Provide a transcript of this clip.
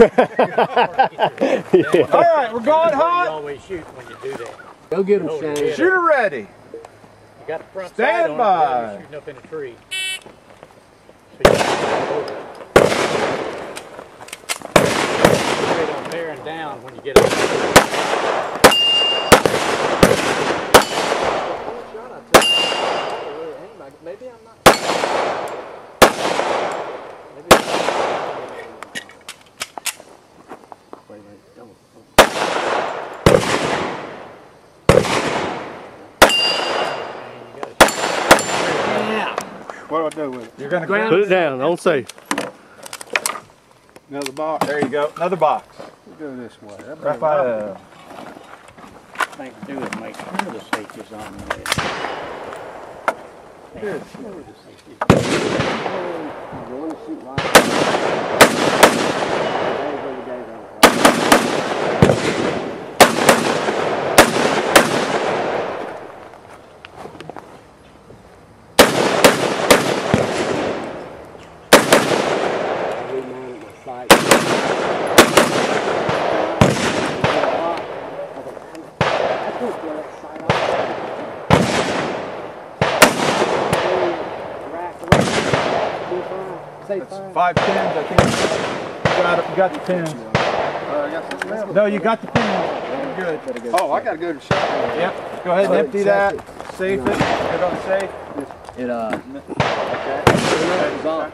yeah. All right, we're going You always shoot when you do that. Go get him, Hold your Shane. head Shooter ready. You got the front Stand side on it, by. shooting up in a tree. Straight on bearing down when you get up. Maybe I'm not. Wait. What do I do with it? You're gonna Ground. Put it down on safe. Another box? There you go. Another box. Go this way. That better- Raphael. thing to do is make sure the safety's on there. Make sure the safety's I want to shoot right. There you go, there you go. I remounted my sight. I think we're at sight Rack away. Say That's five. five pins, I think. You got. You got the pins. Uh, I got something else. No, you got the pins. Good. Oh, I gotta go to the shop. Yep. Go ahead and empty that. Safe it. Put it on safe. It uh. It was off